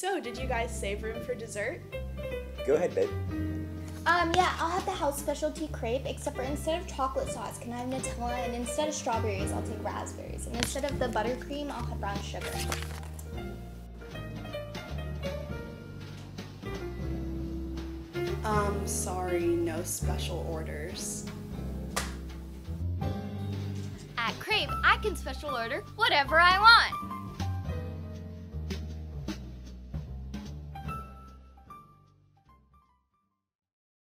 So, did you guys save room for dessert? Go ahead, babe. Um, yeah, I'll have the house specialty crepe, except for instead of chocolate sauce, can I have Nutella? And instead of strawberries, I'll take raspberries. And instead of the buttercream, I'll have brown sugar. Um, sorry, no special orders. At Crepe, I can special order whatever I want.